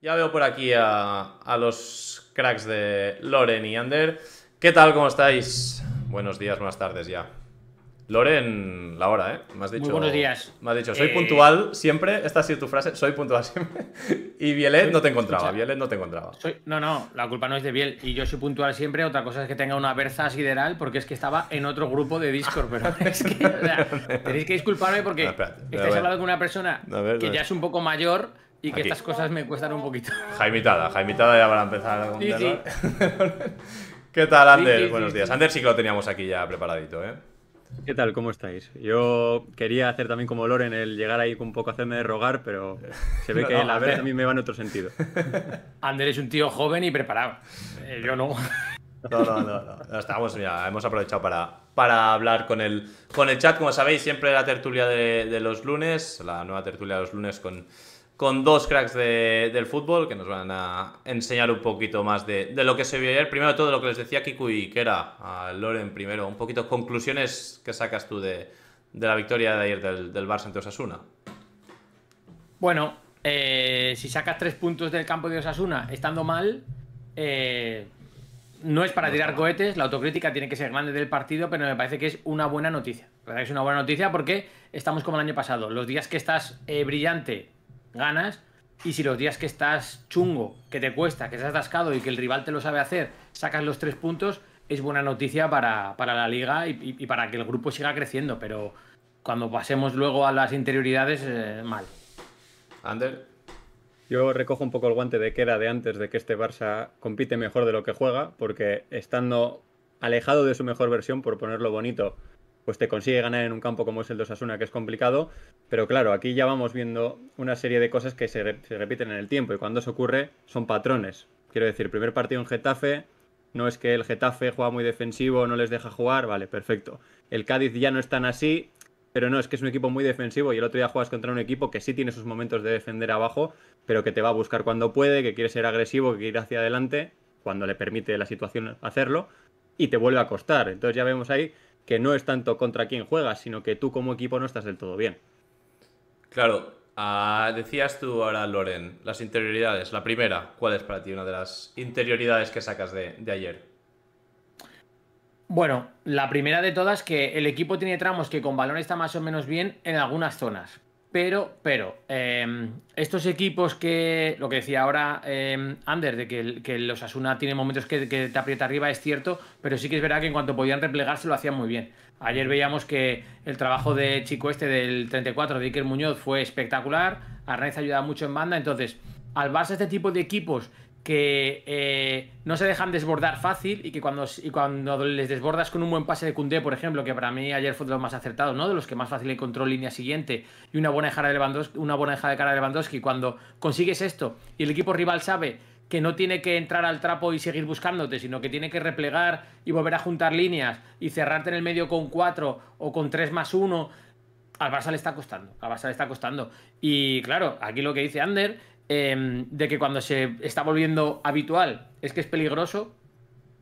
Ya veo por aquí a, los cracks de Loren y Ander. ¿Qué tal? ¿Cómo estáis? Buenos días, buenas tardes ya. Loren, la hora, ¿eh? Me has dicho, Muy buenos días. Me has dicho, soy eh, puntual siempre. Esta ha sido tu frase, soy puntual siempre. y Bielet no te encontraba. Bielet no te encontraba. no, no, la culpa no es de Biel. Y yo soy puntual siempre. Otra cosa es que tenga una berza sideral porque es que estaba en otro grupo de Discord. Pero es que, tenéis que disculparme porque estáis hablando con una persona que ya es un poco mayor y que estas cosas me cuestan un poquito. Jaimitada, Jaimitada ya para empezar a sí, ¿Qué tal, Ander? Buenos días. Ander sí que lo teníamos aquí ya preparadito, ¿eh? ¿Qué tal? ¿Cómo estáis? Yo quería hacer también como Loren el llegar ahí un poco a hacerme de rogar, pero se ve que la verdad a mí me va en otro sentido. Ander es un tío joven y preparado. Eh, yo no. No, no, no. no. Estamos, ya, hemos aprovechado para, para hablar con el, con el chat. Como sabéis, siempre la tertulia de, de los lunes, la nueva tertulia de los lunes con con dos cracks del fútbol que nos van a enseñar un poquito más de, lo que se vio ayer. Primero de todo, lo que les decía Kiku y que era a Loren primero, un poquito conclusiones que sacas tú de, la victoria de ayer del, del Barça ante Osasuna. Bueno, eh, si sacas tres puntos del campo de Osasuna estando mal, eh, no es para tirar cohetes, la autocrítica tiene que ser grande del partido, pero me parece que es una buena noticia. Es una buena noticia porque estamos como el año pasado. Los días que estás eh, brillante ganas. Y si los días que estás chungo, que te cuesta, que estás atascado y que el rival te lo sabe hacer, sacas los tres puntos, es buena noticia para, la liga y, para que el grupo siga creciendo. Pero cuando pasemos luego a las interioridades, eh, mal. Ander. Yo recojo un poco el guante de que era de antes de que este Barça compite mejor de lo que juega, porque estando alejado de su mejor versión, por ponerlo bonito, pues te consigue ganar en un campo como es el de Osasuna, que es complicado. Pero claro, aquí ya vamos viendo una serie de cosas que se, repiten en el tiempo y cuando eso ocurre son patrones. Quiero decir, primer partido en Getafe, no es que el Getafe juega muy defensivo, no les deja jugar, vale, perfecto. El Cádiz ya no es tan así, pero no, es que es un equipo muy defensivo y el otro día juegas contra un equipo que sí tiene sus momentos de defender abajo, pero que te va a buscar cuando puede, que quiere ser agresivo, que quiere ir hacia adelante, cuando le permite la situación hacerlo, y te vuelve a costar. Entonces ya vemos ahí que no es tanto contra quién juegas, sino que tú como equipo no estás del todo bien. Claro, ah, decías tú ahora, Loren, las interioridades. La primera, ¿cuál es para ti una de las interioridades que sacas de, ayer? Bueno, la primera de todas que el equipo tiene tramos que con balón está más o menos bien en algunas zonas. Pero, pero, em, estos equipos que, lo que decía ahora eh, Ander, de que, los Asuna tienen momentos que, te aprieta arriba, es cierto, pero sí que es verdad que en cuanto podían replegarse lo hacían muy bien. Ayer veíamos que el trabajo de chico este del 34, de Iker Muñoz, fue espectacular, Arnaiz ayuda mucho en banda, entonces, al base este tipo de equipos que eh, no se dejan desbordar fácil y que cuando, y cuando les desbordas con un buen pase de Cundé, por ejemplo, que para mí ayer fue de los más acertados, ¿no? De los que más fácil encontró línea siguiente y una buena dejada de Lewandowski, una buena de cara de Lewandowski, cuando consigues esto y el equipo rival sabe que no tiene que entrar al trapo y seguir buscándote, sino que tiene que replegar y volver a juntar líneas y cerrarte en el medio con cuatro o con tres más uno, al Barça le está costando, al Barça le está costando. Y claro, aquí lo que dice Ander Em, de que cuando se está volviendo habitual es que es peligroso.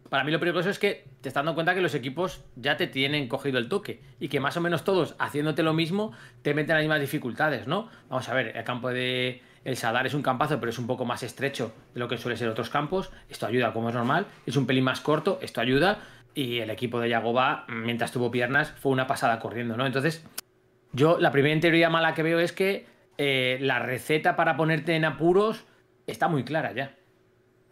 Para mí lo peligroso es que te estás dando cuenta que los equipos ya te tienen cogido el toque y que más o menos todos haciéndote lo mismo te meten las mismas dificultades, ¿no? Vamos a ver, el campo de el Sadar es un campazo, pero es un poco más estrecho de lo que suele ser otros campos. Esto ayuda, como es normal. Es un pelín más corto, esto ayuda. Y el equipo de Yagoba, mientras tuvo piernas, fue una pasada corriendo, ¿no? Entonces, yo la primera teoría mala que veo es que eh, la receta para ponerte en apuros está muy clara ya.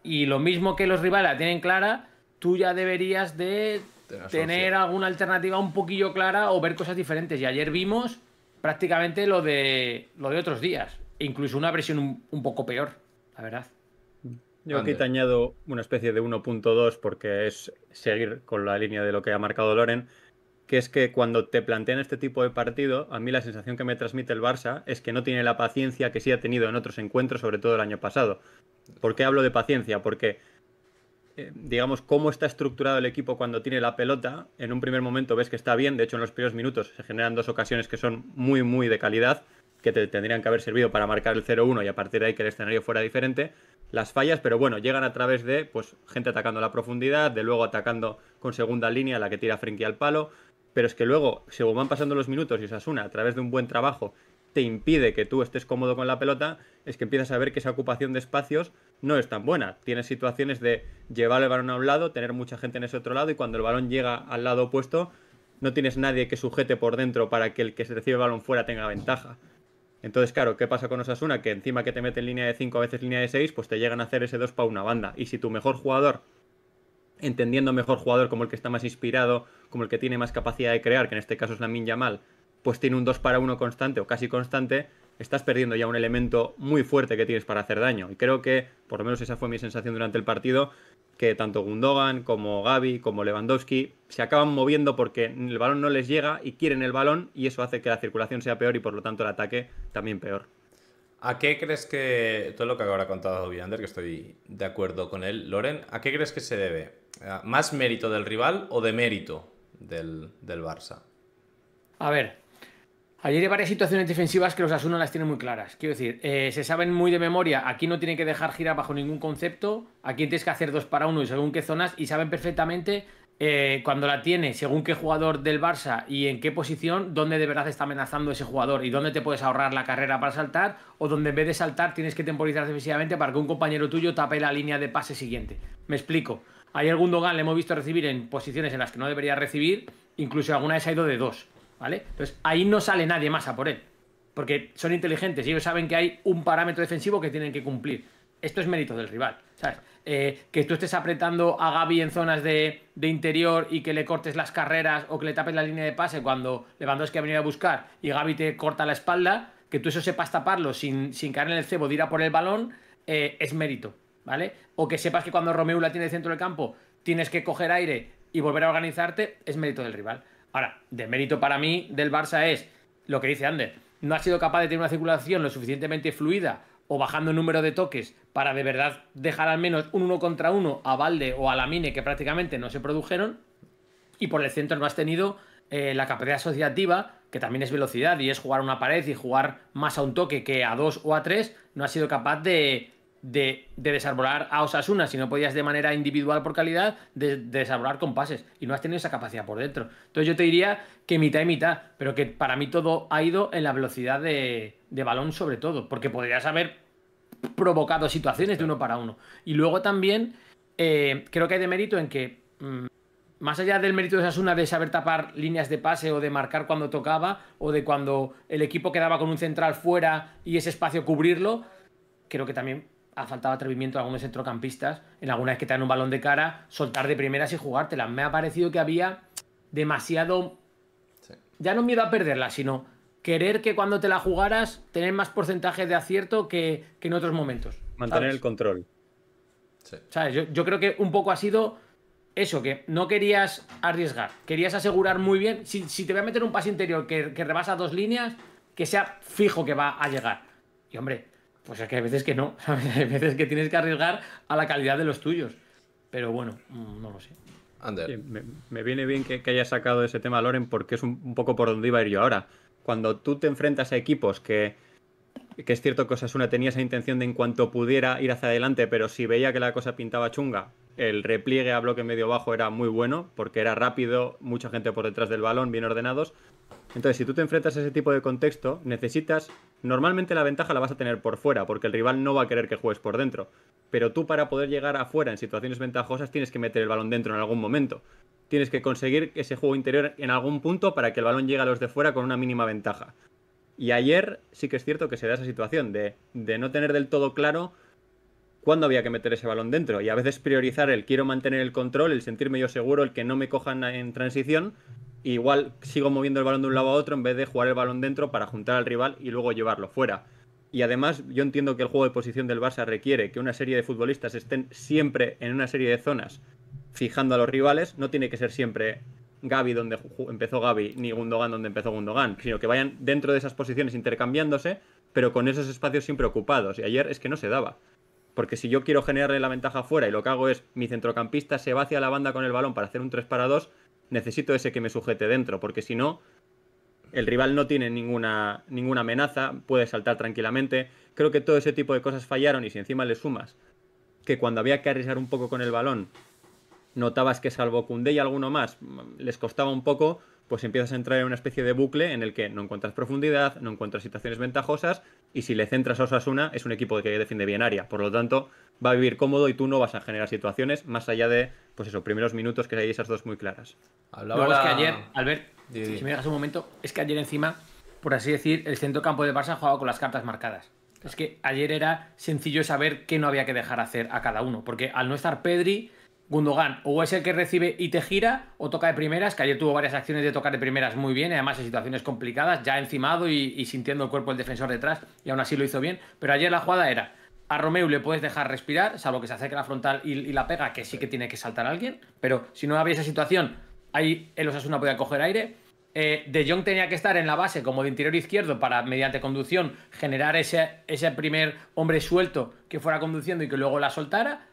Y lo mismo que los rivales la tienen clara, tú ya deberías de tener alguna alternativa un poquillo clara o ver cosas diferentes. Y ayer vimos prácticamente lo de, lo de otros días. Incluso una versión un, poco peor, la verdad. Yo aquí te añado una especie de 1.2 porque es seguir con la línea de lo que ha marcado Loren que es que cuando te plantean este tipo de partido, a mí la sensación que me transmite el Barça es que no tiene la paciencia que sí ha tenido en otros encuentros, sobre todo el año pasado. ¿Por qué hablo de paciencia? Porque, eh, digamos, cómo está estructurado el equipo cuando tiene la pelota, en un primer momento ves que está bien, de hecho en los primeros minutos se generan dos ocasiones que son muy, muy de calidad, que te tendrían que haber servido para marcar el 0-1 y a partir de ahí que el escenario fuera diferente. Las fallas, pero bueno, llegan a través de pues, gente atacando la profundidad, de luego atacando con segunda línea, la que tira Frenkie al palo, pero es que luego, según van pasando los minutos y Osasuna, a través de un buen trabajo, te impide que tú estés cómodo con la pelota, es que empiezas a ver que esa ocupación de espacios no es tan buena. Tienes situaciones de llevar el balón a un lado, tener mucha gente en ese otro lado y cuando el balón llega al lado opuesto, no tienes nadie que sujete por dentro para que el que se recibe el balón fuera tenga ventaja. Entonces, claro, ¿qué pasa con Osasuna? Que encima que te mete en línea de 5, a veces línea de 6, pues te llegan a hacer ese 2 para una banda. Y si tu mejor jugador, entendiendo mejor jugador como el que está más inspirado, como el que tiene más capacidad de crear, que en este caso es la Mal, pues tiene un 2 para 1 constante o casi constante, estás perdiendo ya un elemento muy fuerte que tienes para hacer daño. Y creo que, por lo menos esa fue mi sensación durante el partido, que tanto Gundogan como Gaby como Lewandowski se acaban moviendo porque el balón no les llega y quieren el balón y eso hace que la circulación sea peor y por lo tanto el ataque también peor. ¿A qué crees que, todo lo que ahora ha contado Villander, que estoy de acuerdo con él, Loren, ¿a qué crees que se debe? ¿Más mérito del rival o de mérito del, del Barça? A ver, Ayer hay varias situaciones defensivas que los Asuna las tienen muy claras. Quiero decir, eh, se saben muy de memoria, aquí no tienen que dejar girar bajo ningún concepto, aquí tienes que hacer dos para uno y según qué zonas, y saben perfectamente eh, cuando la tiene, según qué jugador del Barça y en qué posición, dónde de verdad está amenazando ese jugador y dónde te puedes ahorrar la carrera para saltar, o donde en vez de saltar tienes que temporizar defensivamente para que un compañero tuyo tape la línea de pase siguiente. Me explico. Hay algún Dogan le hemos visto recibir en posiciones en las que no debería recibir, incluso alguna vez ha ido de dos. ¿vale? Entonces ahí no sale nadie más a por él, porque son inteligentes y ellos saben que hay un parámetro defensivo que tienen que cumplir. Esto es mérito del rival, ¿sabes? Eh, que tú estés apretando a Gaby en zonas de, interior y que le cortes las carreras o que le tapes la línea de pase cuando Lewandowski ha venido a buscar y Gaby te corta la espalda, que tú eso sepas taparlo sin, sin caer en el cebo de ir a por el balón, eh, es mérito, ¿vale? O que sepas que cuando Romeo la tiene dentro del campo tienes que coger aire y volver a organizarte, es mérito del rival. Ahora, de mérito para mí del Barça es lo que dice Ander. No ha sido capaz de tener una circulación lo suficientemente fluida o bajando el número de toques para de verdad dejar al menos un uno contra uno a Valde o a Lamine que prácticamente no se produjeron. Y por el centro no has tenido eh, la capacidad asociativa, que también es velocidad y es jugar una pared y jugar más a un toque que a dos o a tres, no ha sido capaz de, de, desarbolar a Osasuna, si no podías de manera individual por calidad, de, desarbolar con pases. Y no has tenido esa capacidad por dentro. Entonces yo te diría que mitad y mitad, pero que para mí todo ha ido en la velocidad de, balón sobre todo, porque podrías haber provocado situaciones de uno para uno. Y luego también eh, creo que hay de mérito en que, mm, más allá del mérito de Osasuna de saber tapar líneas de pase o de marcar cuando tocaba, o de cuando el equipo quedaba con un central fuera y ese espacio cubrirlo, creo que también ha faltado atrevimiento a algunos centrocampistas, en alguna vez que te dan un balón de cara, soltar de primeras y jugártela. Me ha parecido que había demasiado. Ya no miedo a perderla, sino querer que cuando te la jugaras, tener más porcentaje de acierto que, en otros momentos. Mantener el control. ¿Sabes? Yo, creo que un poco ha sido eso, que no querías arriesgar, querías asegurar muy bien. Si, te voy a meter un pase interior que, que rebasa dos líneas, que sea fijo que va a llegar. Y hombre, pues es que hay veces que no, Hay veces que tienes que arriesgar a la calidad de los tuyos. Pero bueno, mm, no lo sé. me, viene bien que, haya sacado ese tema Loren porque es un, poco por donde iba a ir yo ahora. Cuando tú te enfrentas a equipos que, que es cierto que Osasuna tenía esa intención de en cuanto pudiera ir hacia adelante, pero si veía que la cosa pintaba chunga, el repliegue a bloque medio bajo era muy bueno porque era rápido, mucha gente por detrás del balón, bien ordenados. Entonces, si tú te enfrentas a ese tipo de contexto, necesitas. Normalmente la ventaja la vas a tener por fuera, porque el rival no va a querer que juegues por dentro. Pero tú, para poder llegar afuera en situaciones ventajosas, tienes que meter el balón dentro en algún momento. Tienes que conseguir ese juego interior en algún punto para que el balón llegue a los de fuera con una mínima ventaja. Y ayer sí que es cierto que se da esa situación de, de no tener del todo claro cuándo había que meter ese balón dentro. Y a veces priorizar el quiero mantener el control, el sentirme yo seguro, el que no me cojan en transición, igual sigo moviendo el balón de un lado a otro en vez de jugar el balón dentro para juntar al rival y luego llevarlo fuera. Y además yo entiendo que el juego de posición del Barça requiere que una serie de futbolistas estén siempre en una serie de zonas fijando a los rivales. No tiene que ser siempre Gaby donde empezó Gaby ni Gundogan donde empezó Gundogan, sino que vayan dentro de esas posiciones intercambiándose, pero con esos espacios siempre ocupados. Y ayer es que no se daba. Porque si yo quiero generarle la ventaja fuera y lo que hago es mi centrocampista se va hacia la banda con el balón para hacer un 3 para 2, necesito ese que me sujete dentro, porque si no, el rival no tiene ninguna, ninguna amenaza, puede saltar tranquilamente. Creo que todo ese tipo de cosas fallaron y si encima le sumas que cuando había que arriesgar un poco con el balón, notabas que salvo Cundé y alguno más les costaba un poco, pues empiezas a entrar en una especie de bucle en el que no encuentras profundidad, no encuentras situaciones ventajosas y si le centras a Osasuna es un equipo que defiende bien área. Por lo tanto, va a vivir cómodo y tú no vas a generar situaciones más allá de, pues esos primeros minutos que hay esas dos muy claras. Luego es que ayer, Albert, si me dejas un momento, es que ayer encima, por así decir, el centro campo de Barça ha jugado con las cartas marcadas. Es que ayer era sencillo saber qué no había que dejar hacer a cada uno, porque al no estar Pedri, Gundogan o es el que recibe y te gira o toca de primeras, que ayer tuvo varias acciones de tocar de primeras muy bien, además en situaciones complicadas, ya encimado y, sintiendo el cuerpo del defensor detrás, y aún así lo hizo bien. Pero ayer la jugada era, a Romeo le puedes dejar respirar, salvo que se acerque la frontal y, la pega, que sí que tiene que saltar alguien, pero si no había esa situación, ahí el Osasuna podía coger aire. Eh, de Jong tenía que estar en la base como de interior izquierdo para, mediante conducción, generar ese, ese primer hombre suelto que fuera conduciendo y que luego la soltara.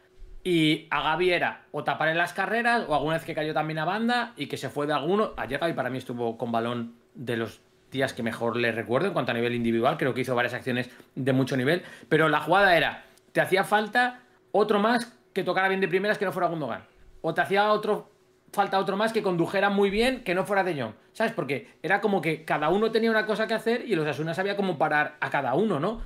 Y a Gaby era o tapar en las carreras o alguna vez que cayó también a banda y que se fue de alguno. Ayer Gaby para mí estuvo con balón de los días que mejor le recuerdo en cuanto a nivel individual. Creo que hizo varias acciones de mucho nivel. Pero la jugada era, te hacía falta otro más que tocara bien de primeras que no fuera Gundogan. O te hacía otro, falta otro más que condujera muy bien que no fuera de Jong. ¿Sabes? Porque era como que cada uno tenía una cosa que hacer y los Asuna sabía cómo parar a cada uno, ¿no?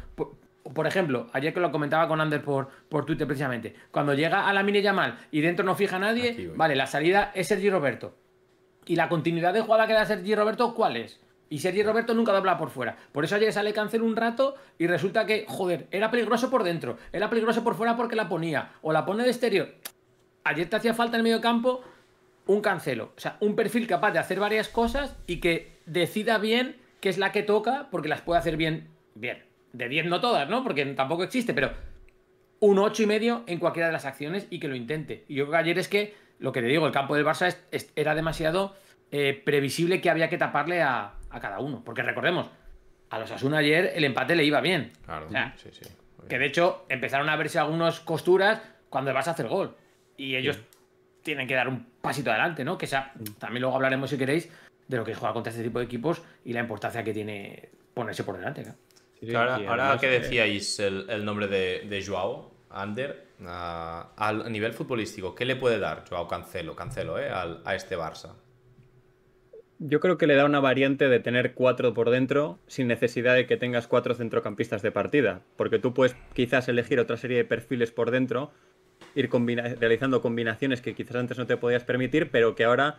Ejemplo, ayer que lo comentaba con Ander por, por Twitter precisamente, cuando llega a la mini Yamal y dentro no fija nadie, vale, la salida es Sergi Roberto. Y la continuidad de jugada que da Sergi Roberto, ¿cuál es? Y Sergi Roberto nunca dobla por fuera. Por eso ayer sale Cancel un rato y resulta que, joder, era peligroso por dentro, era peligroso por fuera porque la ponía, o la pone de exterior. Ayer te hacía falta en el medio campo un cancelo, o sea, un perfil capaz de hacer varias cosas y que decida bien qué es la que toca porque las puede hacer bien, bien de 10 no todas, ¿no? Porque tampoco existe, pero un 8 y medio en cualquiera de las acciones y que lo intente. Y yo creo que ayer es que, lo que te digo, el campo del Barça era demasiado eh, previsible que había que taparle a, cada uno. Porque recordemos, a los Asuna ayer el empate le iba bien. Claro, sí, sí. Que de hecho empezaron a verse algunas costuras cuando el Barça hace el gol. Y ellos tienen que dar un pasito adelante, ¿no? Que sea, también luego hablaremos, si queréis, de lo que es jugar contra este tipo de equipos y la importancia que tiene ponerse por delante. ¿no? Ahora, que decíais el, nombre de, Joao, Ander, a, nivel futbolístico, ¿qué le puede dar Joao Cancelo, Cancelo eh, a este Barça? Yo creo que le da una variante de tener cuatro por dentro sin necesidad de que tengas cuatro centrocampistas de partida, porque tú puedes quizás elegir otra serie de perfiles por dentro, ir realizando combinaciones que quizás antes no te podías permitir, pero que ahora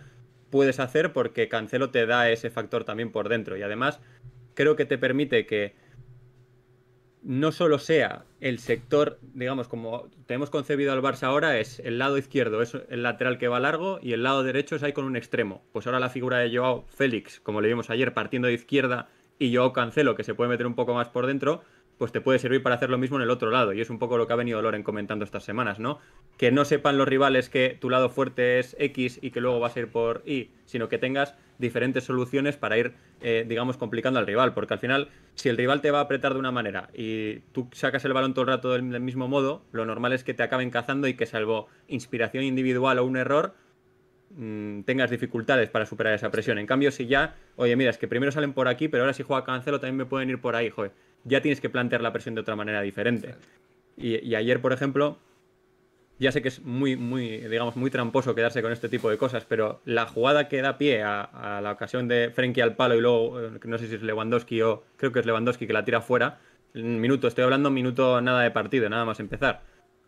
puedes hacer porque Cancelo te da ese factor también por dentro y además creo que te permite que no solo sea el sector, digamos, como tenemos concebido al Barça ahora, es el lado izquierdo, es el lateral que va largo y el lado derecho es ahí con un extremo. Pues ahora la figura de Joao Félix, como le vimos ayer, partiendo de izquierda, y Joao Cancelo, que se puede meter un poco más por dentro, pues te puede servir para hacer lo mismo en el otro lado. Y es un poco lo que ha venido Loren comentando estas semanas, ¿no? Que no sepan los rivales que tu lado fuerte es X y que luego vas a ir por Y, sino que tengas diferentes soluciones para ir, eh, digamos, complicando al rival. Porque al final, si el rival te va a apretar de una manera y tú sacas el balón todo el rato del, mismo modo, lo normal es que te acaben cazando y que salvo inspiración individual o un error, mm, tengas dificultades para superar esa presión. En cambio, si ya, oye, mira, es que primero salen por aquí, pero ahora si juega Cancelo también me pueden ir por ahí, joder ya tienes que plantear la presión de otra manera diferente. Y, ayer, por ejemplo, ya sé que es muy, muy, digamos, muy tramposo quedarse con este tipo de cosas, pero la jugada que da pie a, la ocasión de Frenkie al palo y luego, eh, no sé si es Lewandowski o creo que es Lewandowski que la tira fuera, minuto, estoy hablando minuto nada de partido, nada más empezar.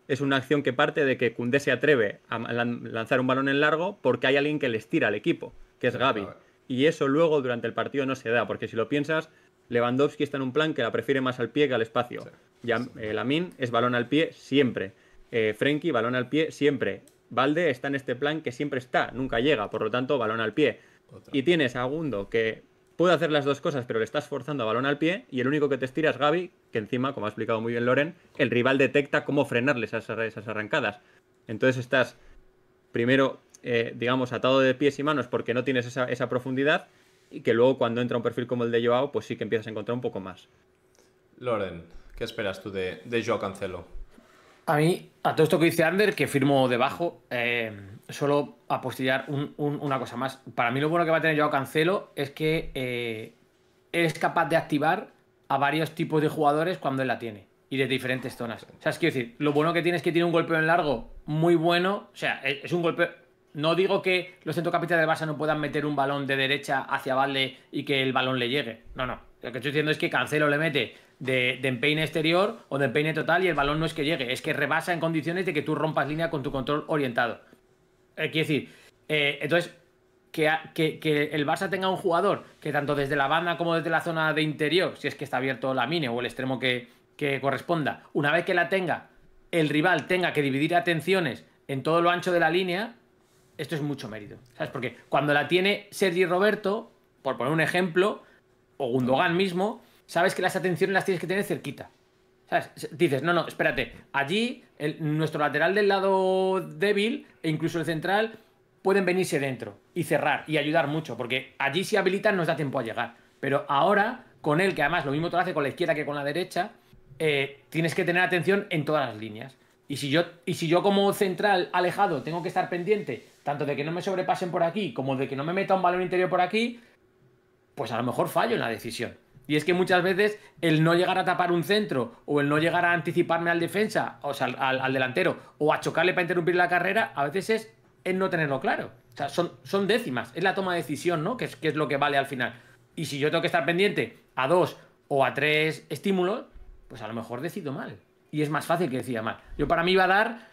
Es una acción que parte de que Cundé se atreve a lanzar un balón en largo porque hay alguien que les tira al equipo, que es Gaby. Y eso luego durante el partido no se da, porque si lo piensas, Lewandowski está en un plan que la prefiere más al pie que al espacio. Ya, eh, Lamin es balón al pie siempre. Eh, Frenkie, balón al pie siempre. Valde está en este plan que siempre está, nunca llega, por lo tanto, balón al pie. Y tienes a Gundo que puede hacer las dos cosas, pero le estás forzando a balón al pie, y el único que te estira es Gaby, que encima, como ha explicado muy bien Loren, el rival detecta cómo frenarle esas, esas arrancadas. Entonces estás primero, eh, digamos, atado de pies y manos porque no tienes esa, esa profundidad, y que luego cuando entra un perfil como el de Joao, pues sí que empiezas a encontrar un poco más. Loren, ¿qué esperas tú de, de Joao Cancelo? A mí, a todo esto que dice Ander, que firmo debajo, eh, solo apostillar una cosa más. Para mí lo bueno que va a tener Joao Cancelo es que eh, es capaz de activar a varios tipos de jugadores cuando él la tiene y de diferentes zonas. O sea, es quiero decir, lo bueno que tiene es que tiene un golpeo en largo muy bueno. O sea, es un golpe No digo que los centrocampistas del Barça no puedan meter un balón de derecha hacia Valde y que el balón le llegue. No, no. Lo que estoy diciendo es que Cancelo le mete de, empeine exterior o de empeine total y el balón no es que llegue, es que rebasa en condiciones de que tú rompas línea con tu control orientado. Eh, quiero decir, eh, entonces, que, el Barça tenga un jugador que tanto desde la banda como desde la zona de interior, si es que está abierto la mine o el extremo que corresponda, una vez que la tenga, el rival tenga que dividir atenciones en todo lo ancho de la línea, esto es mucho mérito. ¿Sabes? Porque cuando la tiene Sergi Roberto, por poner un ejemplo, o Gundogan mismo, sabes que las atenciones las tienes que tener cerquita. ¿Sabes? Dices, no, no, espérate, allí nuestro lateral del lado débil e incluso el central pueden venirse dentro y cerrar y ayudar mucho, porque allí si habilitan nos da tiempo a llegar. Pero ahora, con él, que además lo mismo te lo hace con la izquierda que con la derecha, eh, tienes que tener atención en todas las líneas. Y si, yo, y si yo como central alejado tengo que estar pendiente tanto de que no me sobrepasen por aquí como de que no me meta un balón interior por aquí, pues a lo mejor fallo en la decisión. Y es que muchas veces el no llegar a tapar un centro o el no llegar a anticiparme al defensa, o sea, al, delantero, o a chocarle para interrumpir la carrera, a veces es el no tenerlo claro. O sea, son, son décimas, es la toma de decisión, ¿no? Que es, que es lo que vale al final. Y si yo tengo que estar pendiente a dos o a tres estímulos, pues a lo mejor decido mal. Y es más fácil que decida mal. Yo para mí iba a dar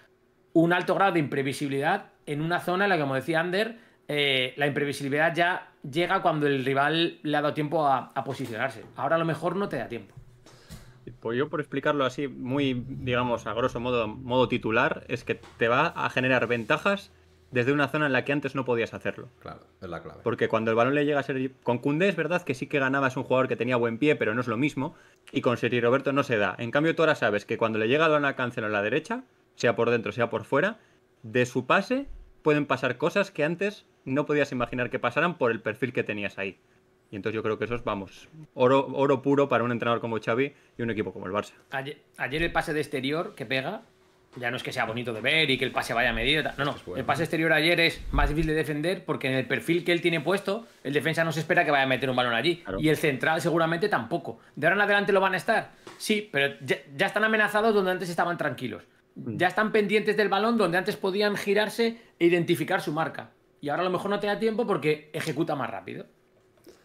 un alto grado de imprevisibilidad en una zona en la que, como decía Ander, eh, la imprevisibilidad ya llega cuando el rival le ha dado tiempo a, posicionarse. Ahora a lo mejor no te da tiempo. Pues yo por explicarlo así, muy, digamos, a grosso modo, modo titular, es que te va a generar ventajas desde una zona en la que antes no podías hacerlo. Claro, es la clave. Porque cuando el balón le llega a ser... Con Cundé es verdad que sí que ganabas un jugador que tenía buen pie, pero no es lo mismo. Y con Seri Roberto no se da. En cambio, tú ahora sabes que cuando le llega el balón a Cancelo en la derecha, sea por dentro, sea por fuera, de su pase pueden pasar cosas que antes no podías imaginar que pasaran por el perfil que tenías ahí. Y entonces yo creo que eso es, vamos, oro, oro puro para un entrenador como Xavi y un equipo como el Barça. Ayer, el pase de exterior que pega, ya no es que sea bonito de ver y que el pase vaya a medir. No, no. El pase exterior ayer es más difícil de defender porque en el perfil que él tiene puesto, el defensa no se espera que vaya a meter un balón allí. Y el central seguramente tampoco. De ahora en adelante lo van a estar. Sí, pero ya están amenazados donde antes estaban tranquilos. Ya están pendientes del balón donde antes podían girarse e identificar su marca y ahora a lo mejor no te da tiempo porque ejecuta más rápido.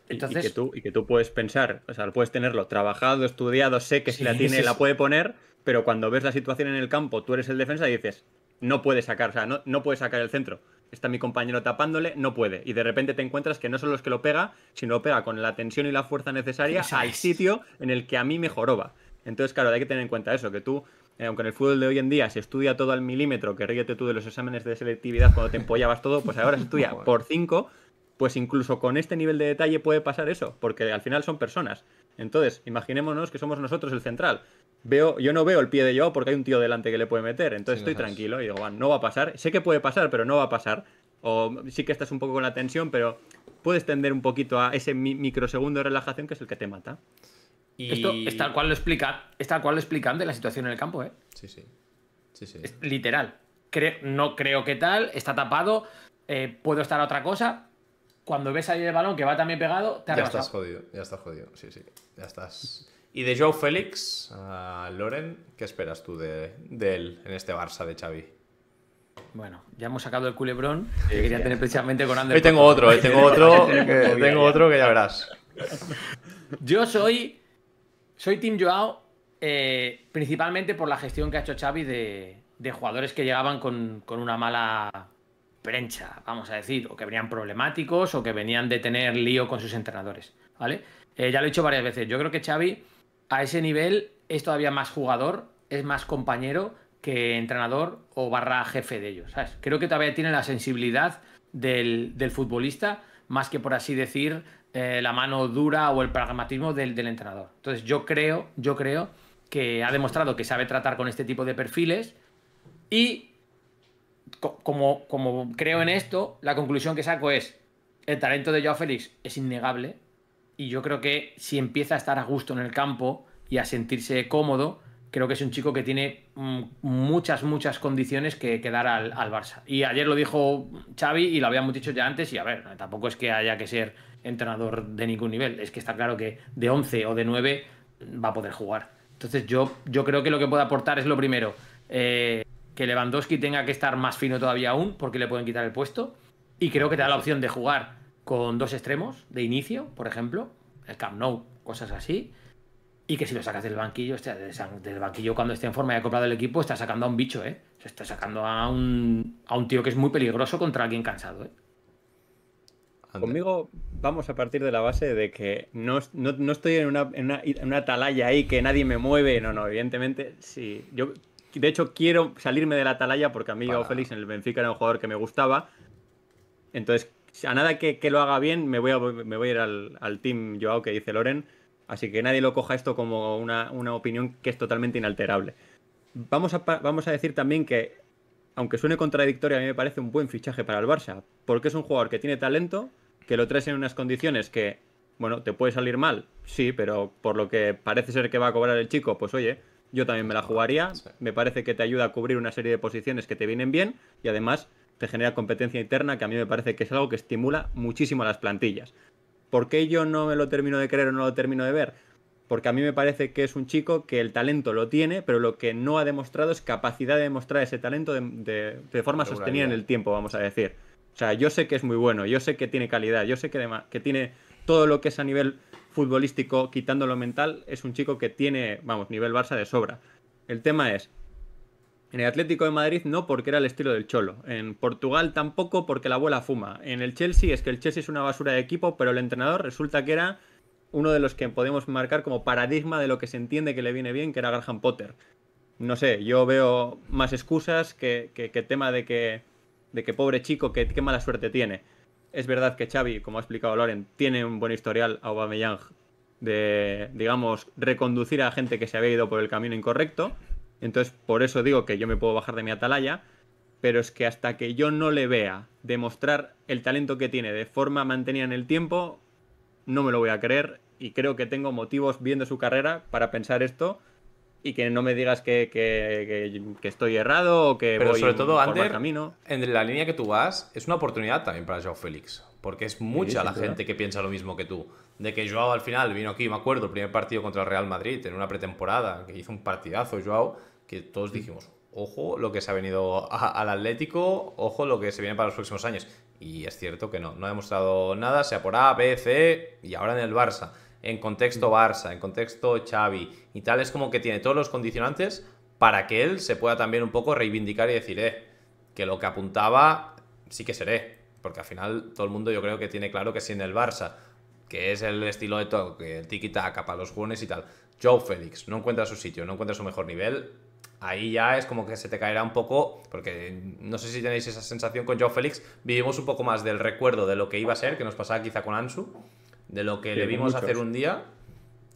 Entonces... Y, que tú, y que tú puedes pensar, o sea, puedes tenerlo trabajado, estudiado, sé que si la tiene la puede poner, pero cuando ves la situación en el campo, tú eres el defensa y dices, no puede sacar, o sea, no, no puede sacar el centro. Está mi compañero tapándole, no puede. Y de repente te encuentras que no son los que lo pega, sino lo pega con la tensión y la fuerza necesaria al sitio en el que a mí mejoraba. Entonces, claro, hay que tener en cuenta eso, que tú eh, aunque en el fútbol de hoy en día se estudia todo al milímetro, que ríete tú de los exámenes de selectividad cuando te empollabas todo, pues ahora se estudia por 5, pues incluso con este nivel de detalle puede pasar eso, porque al final son personas. Entonces, imaginémonos que somos nosotros el central. Veo, yo no veo el pie de yo porque hay un tío delante que le puede meter, entonces estoy tranquilo y digo, no va a pasar. Sé que puede pasar, pero no va a pasar. O sí que estás un poco con la tensión, pero puedes tender un poquito a ese microsegundo de relajación que es el que te mata. Esto es tal cual lo explica, es tal cual lo explican de la situación en el campo, ¿eh? Sí, sí. sí, sí. literal. no creo que tal, está tapado, eh, puedo estar a otra cosa. Cuando ves ahí el balón que va también pegado, te Ya estás jodido, ya estás jodido. Sí, sí. Ya estás. Y de Joe Félix, Loren, ¿qué esperas tú de, él en este Barça de Xavi? Bueno, ya hemos sacado el culebrón que quería tener precisamente con Ander. Hoy tengo otro, hoy tengo otro, tengo otro que ya verás. Yo soy soy Team Joao eh, principalmente por la gestión que ha hecho Xavi de, jugadores que llegaban con, una mala prensa, vamos a decir, o que venían problemáticos o que venían de tener lío con sus entrenadores, ¿vale? Eh, ya lo he dicho varias veces, yo creo que Xavi a ese nivel es todavía más jugador, es más compañero que entrenador o barra jefe de ellos, ¿sabes? Creo que todavía tiene la sensibilidad del, del futbolista, más que por así decir eh, la mano dura o el pragmatismo del, entrenador. Entonces yo creo, yo creo que ha demostrado que sabe tratar con este tipo de perfiles y como, como creo en esto, la conclusión que saco es el talento de Joao Félix es innegable y yo creo que si empieza a estar a gusto en el campo y a sentirse cómodo, creo que es un chico que tiene mm, muchas, muchas condiciones que, dar al, al, Barça. Y ayer lo dijo Xavi y lo habíamos dicho ya antes y a ver, tampoco es que haya que ser entrenador de ningún nivel. Es que está claro que de 11 o de 9 va a poder jugar. Entonces yo, yo creo que lo que puede aportar es lo primero. Eh, que Lewandowski tenga que estar más fino todavía aún, porque le pueden quitar el puesto. Y creo que te da la opción de jugar con dos extremos de inicio, por ejemplo, el Camp Nou, cosas así. Y que si lo sacas del banquillo, del banquillo cuando esté en forma de comprado el equipo, está sacando a un bicho, ¿eh? Se está sacando a un, a un tío que es muy peligroso contra alguien cansado, ¿eh? Conmigo vamos a partir de la base de que no, estoy en una, en, una, atalaya ahí que nadie me mueve. No, no, evidentemente sí. Yo, de hecho, quiero salirme de la atalaya porque a mí, Joao Félix en el Benfica era un jugador que me gustaba. Entonces, a nada que, lo haga bien, me voy a, me voy a ir al, al, team Joao que dice Loren. Así que nadie lo coja esto como una, una opinión que es totalmente inalterable. Vamos a, vamos a decir también que, aunque suene contradictorio, a mí me parece un buen fichaje para el Barça. Porque es un jugador que tiene talento, que lo traes en unas condiciones que, bueno, te puede salir mal, sí, pero por lo que parece ser que va a cobrar el chico, pues oye, yo también me la jugaría. Me parece que te ayuda a cubrir una serie de posiciones que te vienen bien y además te genera competencia interna, que a mí me parece que es algo que estimula muchísimo a las plantillas. ¿Por qué yo no me lo termino de creer o no lo termino de ver? Porque a mí me parece que es un chico que el talento lo tiene, pero lo que no ha demostrado es capacidad de demostrar ese talento de, de forma sostenida en el tiempo, vamos a decir. O sea, yo sé que es muy bueno, yo sé que tiene calidad, yo sé que, tiene todo lo que es a nivel futbolístico, quitando lo mental, es un chico que tiene, vamos, nivel Barça de sobra. El tema es, en el Atlético de Madrid no porque era el estilo del Cholo. En Portugal tampoco porque la abuela fuma. En el Chelsea es que el Chelsea es una basura de equipo, pero el entrenador resulta que era uno de los que podemos marcar como paradigma de lo que se entiende que le viene bien, que era Graham Potter. No sé, yo veo más excusas que, que tema de que de que pobre chico, qué mala suerte tiene. Es verdad que Xavi, como ha explicado Loren, tiene un buen historial a Aubameyang de, digamos, reconducir a gente que se había ido por el camino incorrecto. Entonces, por eso digo que yo me puedo bajar de mi atalaya, pero es que hasta que yo no le vea demostrar el talento que tiene de forma mantenida en el tiempo, no me lo voy a creer y creo que tengo motivos viendo su carrera para pensar esto y que no me digas que, estoy errado o que Pero voy sobre todo, Ander, camino. en la línea que tú vas, es una oportunidad también para Joao Félix. Porque es mucha la gente que piensa lo mismo que tú. De que Joao al final vino aquí, me acuerdo, el primer partido contra el Real Madrid en una pretemporada, que hizo un partidazo Joao, que todos dijimos, ojo lo que se ha venido al Atlético, ojo lo que se viene para los próximos años. Y es cierto que no, no ha demostrado nada, sea por A, B, C y ahora en el Barça en contexto Barça, en contexto Xavi y tal, es como que tiene todos los condicionantes para que él se pueda también un poco reivindicar y decir, eh, que lo que apuntaba sí que seré. Porque al final todo el mundo yo creo que tiene claro que si en el Barça, que es el estilo de todo, que el tiki-taka para los jóvenes y tal, Joe Félix no encuentra su sitio, no encuentra su mejor nivel, ahí ya es como que se te caerá un poco, porque no sé si tenéis esa sensación con Joe Félix, vivimos un poco más del recuerdo de lo que iba a ser, que nos pasaba quizá con Ansu, de lo que le vimos hacer un día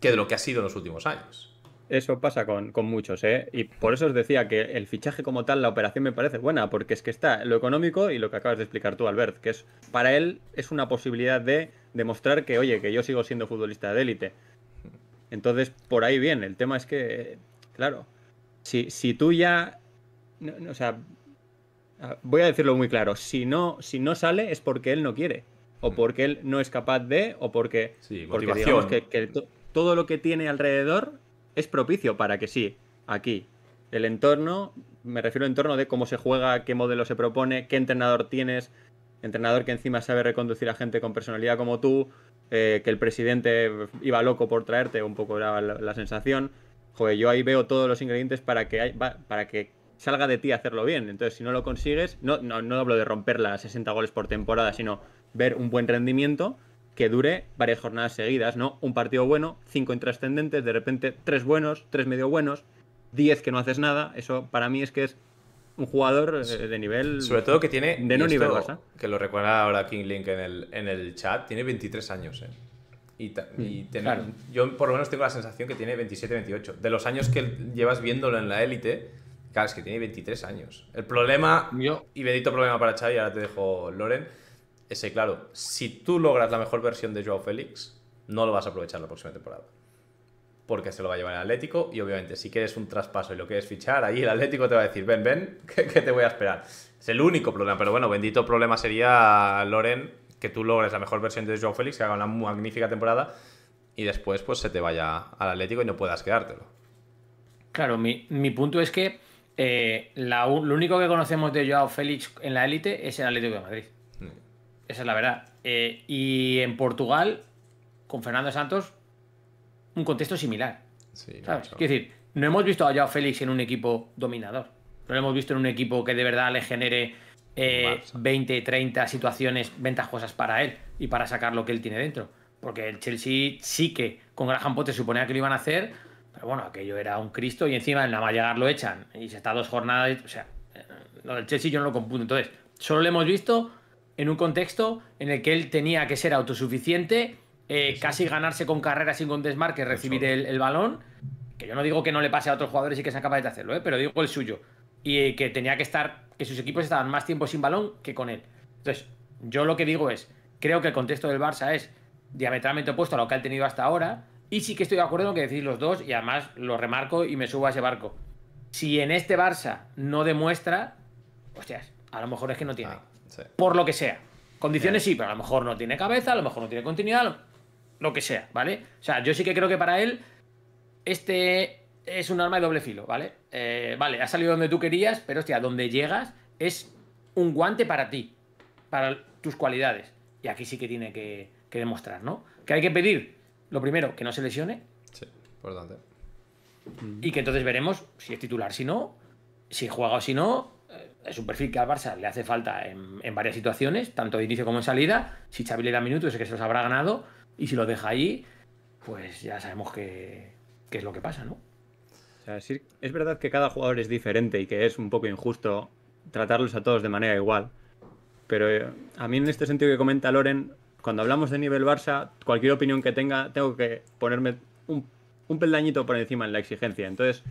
que de lo que ha sido en los últimos años. Eso pasa con, muchos, ¿eh? Y por eso os decía que el fichaje como tal, la operación me parece buena, porque es que está lo económico y lo que acabas de explicar tú, Albert, que es para él es una posibilidad de demostrar que, oye, que yo sigo siendo futbolista de élite. Entonces, por ahí bien, el tema es que, claro, si, si tú ya, o sea, voy a decirlo muy claro, si no, si no sale es porque él no quiere o porque él no es capaz de, o porque, porque digamos que, todo lo que tiene alrededor es propicio para que sí, aquí. El entorno, me refiero al entorno de cómo se juega, qué modelo se propone, qué entrenador tienes, entrenador que encima sabe reconducir a gente con personalidad como tú, eh, que el presidente iba loco por traerte, un poco era la, sensación. Joder, yo ahí veo todos los ingredientes para que, para que salga de ti hacerlo bien. Entonces, si no lo consigues, no, no, no hablo de romper las 60 goles por temporada, sino ver un buen rendimiento que dure varias jornadas seguidas, ¿no? Un partido bueno, cinco intrascendentes, de repente tres buenos, tres medio buenos, diez que no haces nada. Eso para mí es que es un jugador eh, de nivel. Sobre todo que tiene. De no nivel Que lo recuerda ahora King Link en el, en el chat, tiene 23 años, ¿eh? Y, mm, yo por lo menos tengo la sensación que tiene 27, 28. De los años que llevas viéndolo en la élite, claro, es que tiene 23 años. El problema, y bendito problema para Xavi, ahora te dejo Loren, ese, claro, si tú logras la mejor versión de Joao Félix, no lo vas a aprovechar la próxima temporada. Porque se lo va a llevar el Atlético y obviamente si quieres un traspaso y lo quieres fichar, ahí el Atlético te va a decir, ven, ven, que, te voy a esperar. Es el único problema, pero bueno, bendito problema sería, Loren, que tú logres la mejor versión de Joao Félix, que haga una magnífica temporada y después pues se te vaya al Atlético y no puedas quedártelo. Claro, mi, mi punto es que eh, lo único que conocemos de Joao Félix en la élite es el Atlético de Madrid. Esa es la verdad. Eh, y en Portugal, con Fernando Santos, un contexto similar. Sí, ¿sabes? Quiero decir, no hemos visto a Joao Félix en un equipo dominador. No lo hemos visto en un equipo que de verdad le genere 20, 30 situaciones ventajosas para él y para sacar lo que él tiene dentro. Porque el Chelsea sí que con Graham Potter suponía que lo iban a hacer, pero bueno, aquello era un Cristo y encima en la más llegar lo echan y se está dos jornadas. O sea, lo del Chelsea yo no lo computo. Entonces, solo lo hemos visto en un contexto en el que él tenía que ser autosuficiente, eh, casi ganarse con carreras sin con desmarque, recibir el, balón. Que yo no digo que no le pase a otros jugadores y que sean capaces de hacerlo, ¿eh? pero digo el suyo. Y que tenía que estar, que sus equipos estaban más tiempo sin balón que con él. Entonces, yo lo que digo es, creo que el contexto del Barça es diametralmente opuesto a lo que ha tenido hasta ahora. Y sí que estoy de acuerdo con lo que decís los dos, y además lo remarco y me subo a ese barco. Si en este Barça no demuestra, hostias, a lo mejor es que no tiene. Ah, Por lo que sea. Condiciones sí, pero a lo mejor no tiene cabeza, a lo mejor no tiene continuidad, lo, que sea, ¿vale? O sea, yo sí que creo que para él este es un arma de doble filo, ¿vale? Eh, vale, ha salido donde tú querías, pero hostia, donde llegas es un guante para ti, para tus cualidades. Y aquí sí que tiene que, que demostrar, ¿no? Que hay que pedir, lo primero, que no se lesione. Sí, importante. Y que entonces veremos si es titular, si no, si juega o si no. Es un perfil que al Barça le hace falta en, varias situaciones, tanto de inicio como en salida. Si Xavi da minutos, es que se los habrá ganado. Y si lo deja ahí, pues ya sabemos qué es lo que pasa, ¿no? O sí, es verdad que cada jugador es diferente y que es un poco injusto tratarlos a todos de manera igual. Pero eh, a mí en este sentido que comenta Loren, cuando hablamos de nivel Barça, cualquier opinión que tenga, tengo que ponerme un, peldañito por encima en la exigencia. Entonces,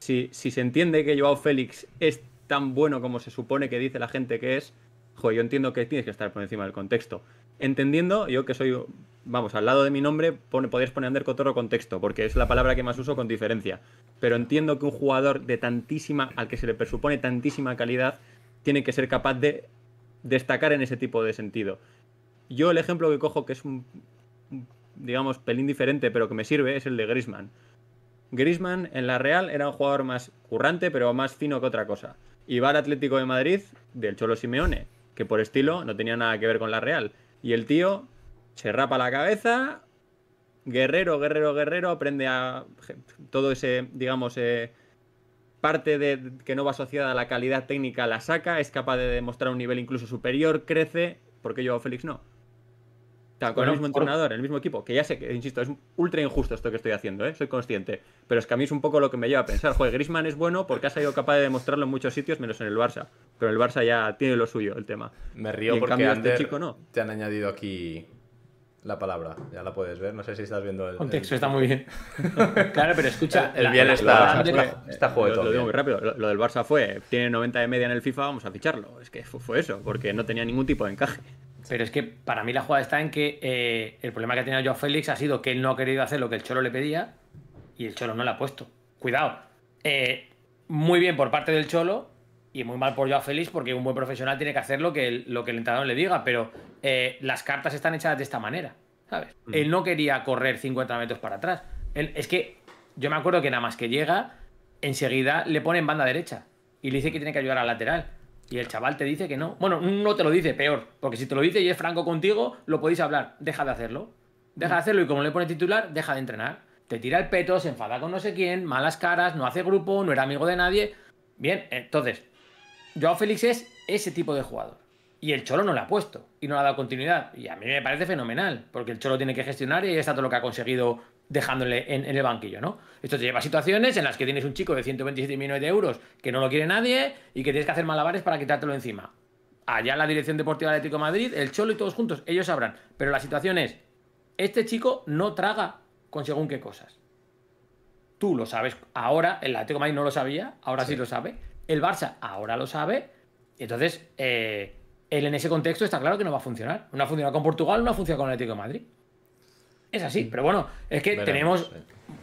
si, se entiende que Joao Félix es tan bueno como se supone que dice la gente que es, joder, yo entiendo que tienes que estar por encima del contexto. Entendiendo, yo que soy, vamos, al lado de mi nombre, pone, podrías poner Ander Cotorro contexto, porque es la palabra que más uso con diferencia. Pero entiendo que un jugador de tantísima, al que se le presupone tantísima calidad, tiene que ser capaz de destacar en ese tipo de sentido. Yo el ejemplo que cojo, que es un, digamos, pelín diferente, pero que me sirve, es el de Grisman. Grisman en la Real era un jugador más currante, pero más fino que otra cosa. Y Atlético de Madrid del Cholo Simeone, que por estilo no tenía nada que ver con la Real. Y el tío se rapa la cabeza, guerrero, guerrero, guerrero, aprende a todo ese, digamos, eh, parte de que no va asociada a la calidad técnica la saca, es capaz de demostrar un nivel incluso superior, crece, porque yo Félix no con el mismo entrenador, el mismo equipo, que ya sé que, insisto, es ultra injusto esto que estoy haciendo, ¿eh? soy consciente. Pero es que a mí es un poco lo que me lleva a pensar, joder, Grisman es bueno porque ha sido capaz de demostrarlo en muchos sitios, menos en el Barça. Pero el Barça ya tiene lo suyo, el tema. Me río porque este chico no. te han añadido aquí la palabra, ya la puedes ver, no sé si estás viendo el... Contexto, está muy bien. claro, pero escucha... El, bien está, está, Lo, digo muy rápido, lo, del Barça fue, tiene 90 de media en el FIFA, vamos a ficharlo. Es que fue eso, porque no tenía ningún tipo de encaje. Pero es que para mí la jugada está en que eh, el problema que ha tenido Joao Félix ha sido que él no ha querido hacer lo que el Cholo le pedía y el Cholo no le ha puesto. Cuidado. Eh, muy bien por parte del Cholo y muy mal por Joao Félix porque un buen profesional tiene que hacer lo que el, lo que el entrenador le diga, pero eh, las cartas están hechas de esta manera. ¿Sabes? Mm. Él no quería correr 50 metros para atrás. es que yo me acuerdo que nada más que llega, enseguida le pone en banda derecha y le dice que tiene que ayudar al lateral. Y el chaval te dice que no. Bueno, no te lo dice, peor. Porque si te lo dice y es franco contigo, lo podéis hablar. Deja de hacerlo. Deja de hacerlo y como le pone titular, deja de entrenar. Te tira el peto, se enfada con no sé quién, malas caras, no hace grupo, no era amigo de nadie. Bien, entonces, Joao Félix es ese tipo de jugador. Y el Cholo no le ha puesto y no le ha dado continuidad. Y a mí me parece fenomenal, porque el Cholo tiene que gestionar y ahí está todo lo que ha conseguido dejándole en, el banquillo, ¿no? Esto te lleva a situaciones en las que tienes un chico de 127 millones de euros que no lo quiere nadie y que tienes que hacer malabares para quitártelo encima. Allá la dirección deportiva del Atlético de Madrid, el Cholo y todos juntos, ellos sabrán. Pero la situación es, este chico no traga con según qué cosas. Tú lo sabes ahora, el Atlético de Madrid no lo sabía, ahora sí, lo sabe. El Barça ahora lo sabe. Entonces, eh, él en ese contexto está claro que no va a funcionar. No ha funcionado con Portugal, no ha funcionado con el Atlético de Madrid. Es así, pero bueno, es que tenemos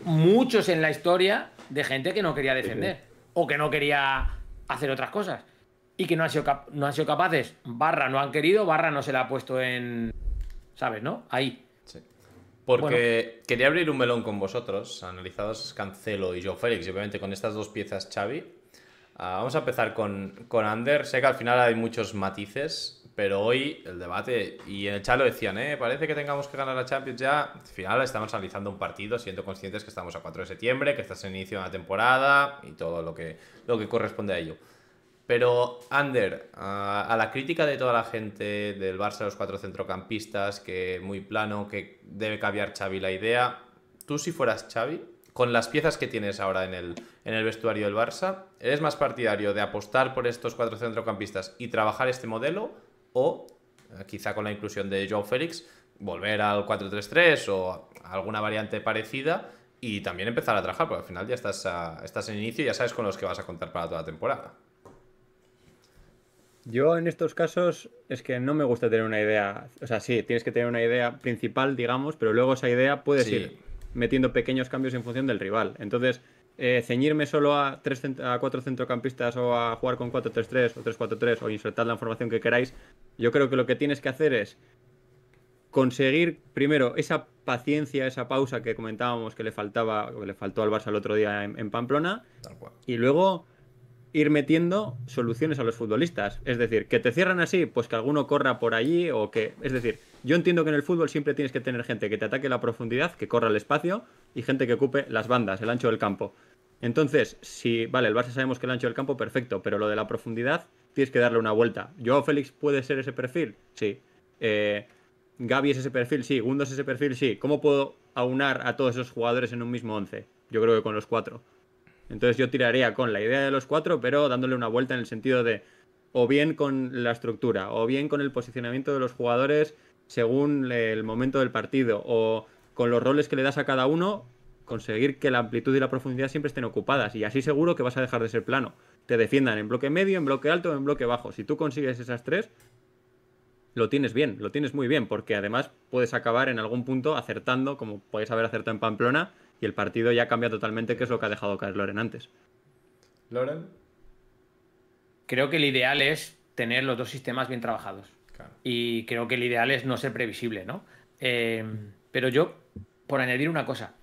muchos en la historia de gente que no quería defender o que no quería hacer otras cosas y que no han, sido no han sido capaces. Barra no han querido, Barra no se la ha puesto en. ¿Sabes, no? Ahí. Sí. Porque quería abrir un melón con vosotros, analizados Cancelo y Joe Félix, y obviamente con estas dos piezas Xavi. Ah, vamos a empezar con, con Ander. Sé que al final hay muchos matices, pero hoy el debate, y en el chat lo decían, ¿eh? parece que tengamos que ganar la Champions ya. Al final estamos analizando un partido, siendo conscientes que estamos a 4 de septiembre, que estás en inicio de una temporada y todo lo que, lo que corresponde a ello. Pero, Ander, a, a la crítica de toda la gente del Barça, los cuatro centrocampistas, que muy plano, que debe cambiar Xavi la idea, tú si fueras Xavi, con las piezas que tienes ahora en el, en el vestuario del Barça, ¿eres más partidario de apostar por estos cuatro centrocampistas y trabajar este modelo? O, eh, quizá con la inclusión de Joao Félix, volver al 4-3-3 o alguna variante parecida y también empezar a trabajar, porque al final ya estás, a- estás en inicio y ya sabes con los que vas a contar para toda la temporada. Yo en estos casos es que no me gusta tener una idea, o sea, sí, tienes que tener una idea principal, digamos, pero luego esa idea puedes Sí. ir metiendo pequeños cambios en función del rival. Entonces, eh, ceñirme solo a, tres, a cuatro centrocampistas o a jugar con 4-3-3 o 3-4-3 o insertar la información que queráis, yo creo que lo que tienes que hacer es conseguir primero esa paciencia, esa pausa que comentábamos que le faltaba, que le faltó al Barça el otro día en- en Pamplona, Tal cual. y luego ir metiendo soluciones a los futbolistas. Es decir, que te cierran así, pues que alguno corra por allí o que... Es decir, yo entiendo que en el fútbol siempre tienes que tener gente que te ataque la profundidad, que corra el espacio y gente que ocupe las bandas, el ancho del campo. Entonces, si, vale, el Barça sabemos que el ancho del campo, perfecto, pero lo de la profundidad tienes que darle una vuelta. ¿Joao Félix puede ser ese perfil? Sí. Eh, ¿Gaby es ese perfil? Sí. ¿Gundo es ese perfil? Sí. ¿Cómo puedo aunar a todos esos jugadores en un mismo once? Yo creo que con los cuatro. Entonces yo tiraría con la idea de los cuatro, pero dándole una vuelta en el sentido de o bien con la estructura, o bien con el posicionamiento de los jugadores según el momento del partido, o con los roles que le das a cada uno, conseguir que la amplitud y la profundidad siempre estén ocupadas. Y así seguro que vas a dejar de ser plano. Te defiendan en bloque medio, en bloque alto o en bloque bajo. Si tú consigues esas tres, lo tienes bien, lo tienes muy bien, porque además puedes acabar en algún punto acertando, como podéis haber acertado en Pamplona, y el partido ya cambia totalmente, que es lo que ha dejado caer Loren antes. Loren. Creo que el ideal es tener los dos sistemas bien trabajados. Claro. Y creo que el ideal es no ser previsible, ¿no? Eh, pero yo, por añadir una cosa,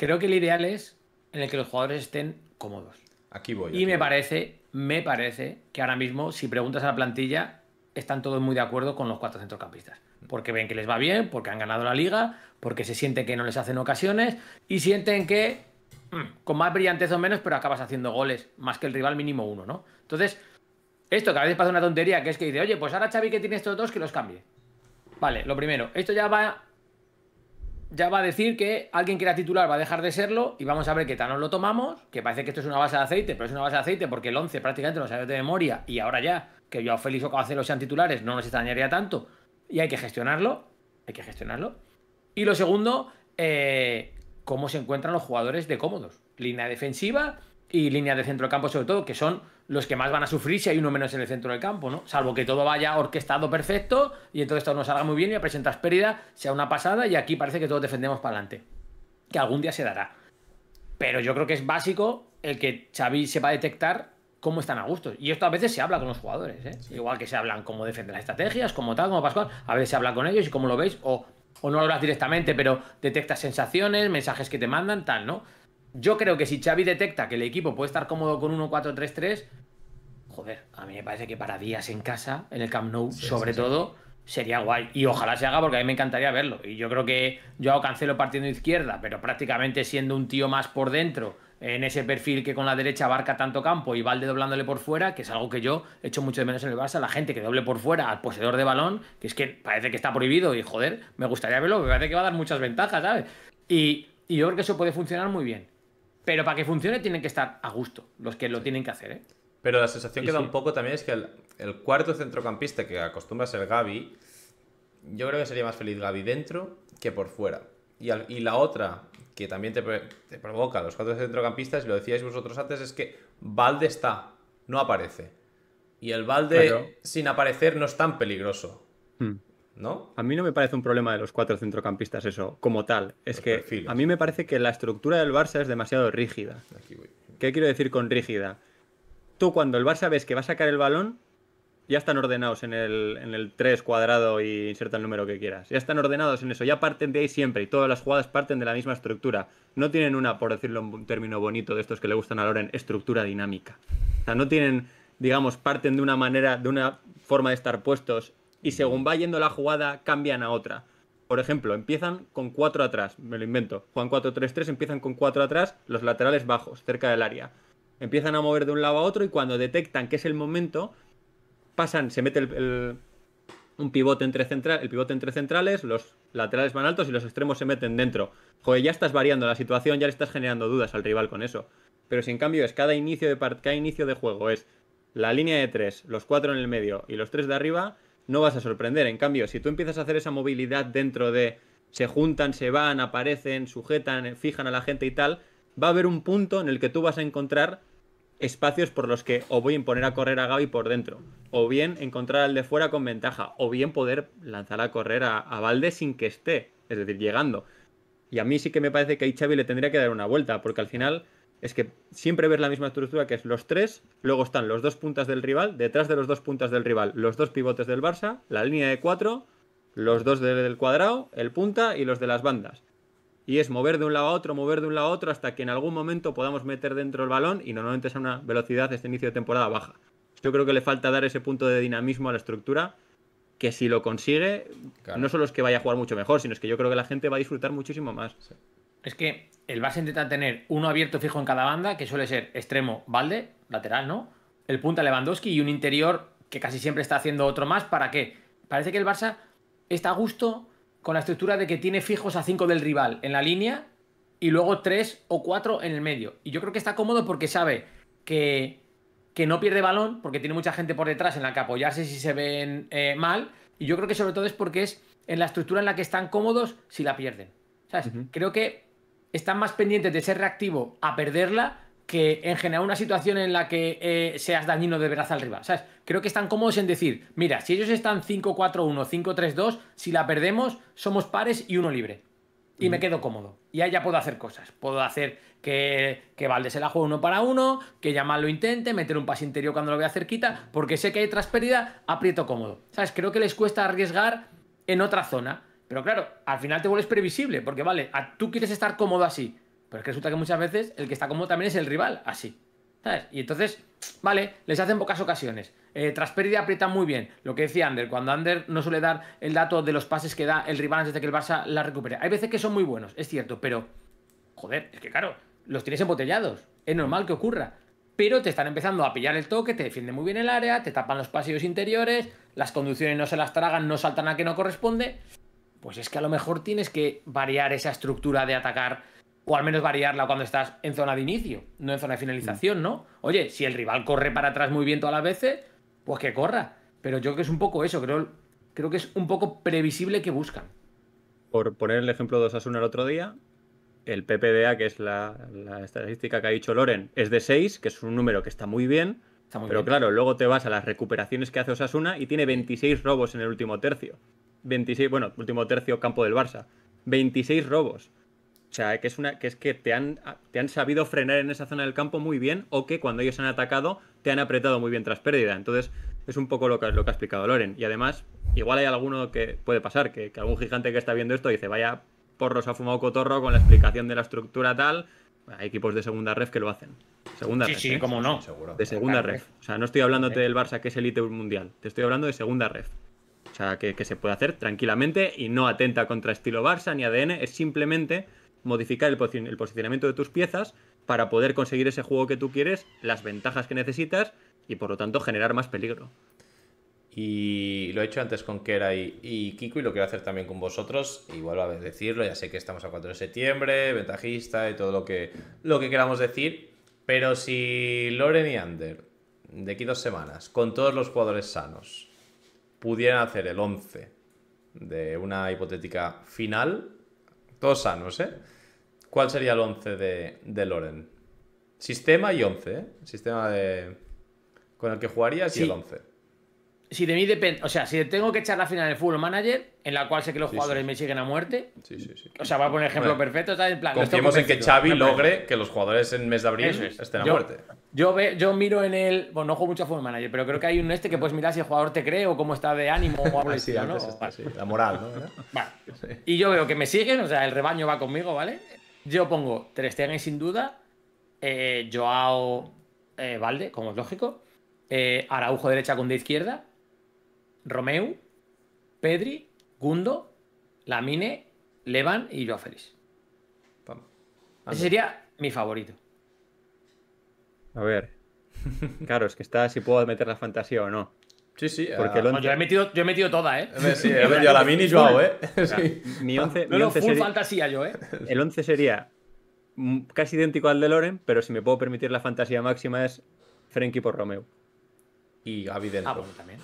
creo que el ideal es en el que los jugadores estén cómodos. Aquí voy. Y aquí me voy. parece, me parece que ahora mismo, si preguntas a la plantilla, están todos muy de acuerdo con los cuatro centrocampistas. Porque ven que les va bien, porque han ganado la liga, porque se sienten que no les hacen ocasiones y sienten que mm, con más brillantez o menos, pero acabas haciendo goles, más que el rival mínimo uno, ¿no? Entonces, esto que a veces pasa una tontería, que es que dice, oye, pues ahora Xavi que tiene estos dos, que los cambie. Vale, lo primero, esto ya va ya va a decir que alguien que era titular va a dejar de serlo y vamos a ver qué tal nos lo tomamos, que parece que esto es una base de aceite, pero es una base de aceite porque el 11 prácticamente lo sabe de memoria y ahora ya que Joao Félix o Cabacelo sean titulares no nos extrañaría tanto y hay que gestionarlo, hay que gestionarlo. Y lo segundo, eh, cómo se encuentran los jugadores de cómodos, línea defensiva y línea de centro del campo sobre todo, que son los que más van a sufrir si hay uno menos en el centro del campo, ¿no? Salvo que todo vaya orquestado perfecto y entonces todo nos salga muy bien y presentas pérdida, sea una pasada y aquí parece que todos defendemos para adelante. Que algún día se dará. Pero yo creo que es básico el que Xavi sepa detectar cómo están a gusto. Y esto a veces se habla con los jugadores, ¿eh? Igual que se hablan cómo defender las estrategias, como tal, como Pascual, a veces se habla con ellos y como lo veis, o, o no lo hablas directamente, pero detectas sensaciones, mensajes que te mandan, tal, ¿no? Yo creo que si Xavi detecta que el equipo puede estar cómodo con 1-4-3-3, joder, a mí me parece que para días en casa, en el Camp Nou, sobre todo, sería guay. Y ojalá se haga porque a mí me encantaría verlo. Y yo creo que yo Cancelo partiendo de izquierda, pero prácticamente siendo un tío más por dentro, en ese perfil que con la derecha abarca tanto campo y Valde doblándole por fuera, que es algo que yo echo mucho de menos en el Barça, la gente que doble por fuera al poseedor de balón, que es que parece que está prohibido y joder, me gustaría verlo, me parece que va a dar muchas ventajas, ¿sabes? Y, y yo creo que eso puede funcionar muy bien. Pero para que funcione tienen que estar a gusto, los que lo tienen que hacer, ¿eh? Pero la sensación Sí, que da sí. un poco también es que el, el cuarto centrocampista que acostumbra a ser Gaby, yo creo que sería más feliz Gaby dentro que por fuera. Y, al- y la otra que también te, te provoca los cuatro centrocampistas, y lo decíais vosotros antes, es que Valde está, no aparece. Y el Valde Claro. sin aparecer no es tan peligroso, Hmm. ¿no? A mí no me parece un problema de los cuatro centrocampistas eso, como tal. Es Los que perfiles. a mí me parece que la estructura del Barça es demasiado rígida. Aquí voy. ¿Qué quiero decir con rígida? Tú cuando el Barça ves que va a sacar el balón, ya están ordenados en el, en el 3 cuadrado y inserta el número que quieras. Ya están ordenados en eso, ya parten de ahí siempre y todas las jugadas parten de la misma estructura. No tienen una, por decirlo en un término bonito de estos que le gustan a Loren, estructura dinámica. O sea, no tienen, digamos, parten de una manera, de una forma de estar puestos y según va yendo la jugada cambian a otra. Por ejemplo, empiezan con 4 atrás, me lo invento. Juan 4-3-3, empiezan con 4 atrás, los laterales bajos, cerca del área. Empiezan a mover de un lado a otro y cuando detectan que es el momento, pasan, se mete el, un pivote entre el pivote entre centrales, los laterales van altos y los extremos se meten dentro. Joder, ya estás variando la situación, ya le estás generando dudas al rival con eso. Pero si en cambio es cada inicio de cada inicio de juego es la línea de tres, los cuatro en el medio y los tres de arriba, no vas a sorprender. En cambio, si tú empiezas a hacer esa movilidad dentro de se juntan, se van, aparecen, sujetan, fijan a la gente y tal, va a haber un punto en el que tú vas a encontrar espacios por los que o voy a poner a correr a Gaby por dentro, o bien encontrar al de fuera con ventaja, o bien poder lanzar a correr a, a Valde sin que esté, es decir, llegando. Y a mí sí que me parece que a Xavi le tendría que dar una vuelta, porque al final es que siempre ves la misma estructura que es los tres, luego están los dos puntas del rival, detrás de los dos puntas del rival, los dos pivotes del Barça, la línea de cuatro, los dos del cuadrado, el punta y los de las bandas. Y es mover de un lado a otro, mover de un lado a otro hasta que en algún momento podamos meter dentro el balón y normalmente es a una velocidad este inicio de temporada baja. Yo creo que le falta dar ese punto de dinamismo a la estructura que si lo consigue, no solo es que vaya a jugar mucho mejor, sino es que yo creo que la gente va a disfrutar muchísimo más. Es que el Barça intenta tener uno abierto fijo en cada banda, que suele ser extremo Valde, lateral, ¿no? El punta Lewandowski y un interior que casi siempre está haciendo otro más. ¿Para qué? Parece que el Barça está a gusto con la estructura de que tiene fijos a cinco del rival en la línea y luego tres o cuatro en el medio. Y yo creo que está cómodo porque sabe que, que no pierde balón, porque tiene mucha gente por detrás en la que apoyarse si se ven eh, mal. Y yo creo que sobre todo es porque es en la estructura en la que están cómodos si la pierden. ¿Sabes? Creo que están más pendientes de ser reactivo a perderla que en generar una situación en la que eh, seas dañino de verdad al rival. ¿sabes? Creo que están cómodos en decir, mira, si ellos están 5-4-1, 5-3-2, si la perdemos, somos pares y uno libre. Y me quedo cómodo. Y ahí ya puedo hacer cosas. Puedo hacer que, que Valde se la juegue uno para uno, que Yamal lo intente, meter un pase interior cuando lo vea cerquita, porque sé que hay tras pérdida, aprieto cómodo. ¿Sabes? Creo que les cuesta arriesgar en otra zona. Pero claro, al final te vuelves previsible, porque vale, tú quieres estar cómodo así, pero es que resulta que muchas veces el que está cómodo también es el rival, así. ¿Sabes? Y entonces, vale, les hacen pocas ocasiones. Eh, tras pérdida aprietan muy bien. Lo que decía Ander, cuando Ander no suele dar el dato de los pases que da el rival antes de que el Barça la recupere. Hay veces que son muy buenos, es cierto, pero. Joder, es que claro, los tienes embotellados. Es normal que ocurra. Pero te están empezando a pillar el toque, te defienden muy bien el área, te tapan los pasillos interiores, las conducciones no se las tragan, no saltan a que no corresponde pues es que a lo mejor tienes que variar esa estructura de atacar o al menos variarla cuando estás en zona de inicio, no en zona de finalización, ¿no? Oye, si el rival corre para atrás muy bien todas las veces, pues que corra. Pero yo creo que es un poco eso, creo, creo que es un poco previsible que buscan. Por poner el ejemplo de Osasuna el otro día, el PPDA, que es la, estadística que ha dicho Loren, es de 6, que es un número que está muy bien. pero claro, luego te vas a las recuperaciones que hace Osasuna y tiene 26 robos en el último tercio. 26, bueno, último tercio campo del Barça. 26 robos. O sea, que es, una, que, es que te han, te han sabido frenar en esa zona del campo muy bien o que cuando ellos han atacado te han apretado muy bien tras pérdida. Entonces, es un poco lo que, lo que ha explicado Loren. Y además, igual hay alguno que puede pasar, que, algún gigante que está viendo esto dice, vaya porros ha fumado cotorro con la explicación de la estructura tal. Hay equipos de segunda ref que lo hacen. Segunda sí, ref. Sí, ¿eh? cómo no. De segunda ref. O sea, no estoy hablándote del Barça que es elite mundial. Te estoy hablando de segunda ref. O sea, que, se puede hacer tranquilamente y no atenta contra estilo Barça ni ADN, es simplemente modificar el, posicionamiento de tus piezas para poder conseguir ese juego que tú quieres, las ventajas que necesitas y por lo tanto generar más peligro. Y lo he hecho antes con Kera y, Kiko y lo quiero hacer también con vosotros. Y vuelvo a decirlo, ya sé que estamos a 4 de septiembre, ventajista y todo lo que, lo que queramos decir. Pero si Loren y Ander, de aquí dos semanas, con todos los jugadores sanos, pudieran hacer el 11 de una hipotética final, todos sanos, ¿eh? ¿Cuál sería el 11 de, Loren? Sistema y 11, ¿eh? Sistema de... con el que jugarías y el 11. si de mí depende, o sea, si tengo que echar la final del Full Manager, en la cual sé que los Sí, jugadores sí. me siguen a muerte, Sí, sí, sí. o sea, voy a poner ejemplo Bueno, perfecto, ¿sabes? En plan, Confiemos en que Xavi logre que los jugadores en mes de abril es. estén a yo, muerte. Yo, ve, yo miro en el. Bueno, no juego mucho a Football Manager, pero creo que hay un este que puedes mirar si el jugador te cree o cómo está de ánimo o algo Así, estilo, ¿no? está, sí, La moral, ¿no? Vale. Y yo veo que me siguen, o sea, el rebaño va conmigo, ¿vale? Yo pongo Ter Stegen sin duda, eh, Joao eh, Valde, como es lógico, eh, Araujo derecha con de izquierda, Romeu, Pedri, Gundo, Lamine, Levan y Joao Félix. Ese sería mi favorito. A ver. Claro, es que está si puedo meter la fantasía o no. Sí, sí. Porque ah, yo, he metido, yo he metido toda, ¿eh? Sí, he metido a la mini Joao, ¿eh? Sí. Mi 11, No, mi no, 11 full sería, fantasía yo, ¿eh? el 11 sería casi idéntico al de Loren, pero si me puedo permitir la fantasía máxima es Frenkie por Romeo. Y Gaby dentro. Ah, bueno, también.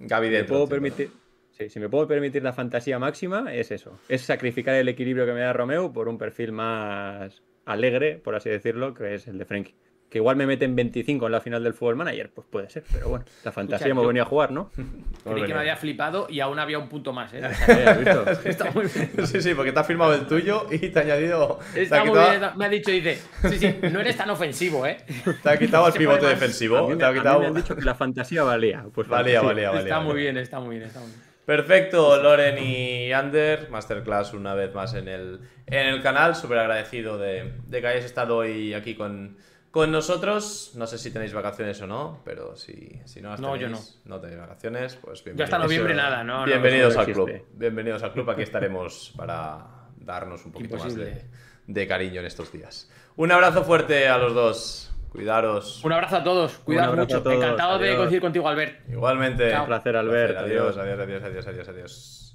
Gaby Si me dentro. puedo permitir, sí, si me puedo permitir la fantasía máxima es eso. Es sacrificar el equilibrio que me da Romeo por un perfil más alegre, por así decirlo, que es el de Frenkie. Que igual me meten 25 en la final del Fútbol Manager, pues puede ser, pero bueno, la fantasía hemos yo- venido a jugar, ¿no? Creí que venía. me había flipado y aún había un punto más, ¿eh? ¿has? Está muy bien. Sí, sí, porque te ha firmado el tuyo y te ha añadido. Está muy quitado, bien. Me ha dicho, dice, sí, sí, no eres tan ofensivo, ¿eh? te ha quitado el pivote A defensivo. mí, me, Te ha a mí quitado. me han dicho que la fantasía valía. Pues Valía, valía, valía. está muy bien, está muy bien, está muy bien. Perfecto, Loren y Ander, Masterclass una vez más en el, en el canal. Súper agradecido de, de que hayáis estado hoy aquí con, con nosotros. No sé si tenéis vacaciones o no, pero si, si no las No, yo tenéis, no tenéis vacaciones, pues bienvenidos. hasta noviembre nada, ¿no? no, Bienvenidos no al club. Bienvenidos al club. Aquí estaremos para darnos un poquito más de cariño en estos días. Un abrazo fuerte a los dos. Cuidaros. Un abrazo a todos, abrazo mucho. a todos, Encantado de coincidir contigo, Albert. Igualmente. Chao. Un placer, Albert. Adiós, Adiós. adiós, adiós, adiós, adiós, adiós.